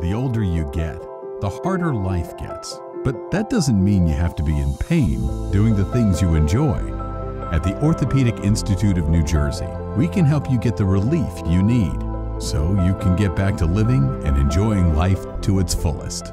The older you get, the harder life gets. But that doesn't mean you have to be in pain doing the things you enjoy. At the Orthopedic Institute of New Jersey, we can help you get the relief you need so you can get back to living and enjoying life to its fullest.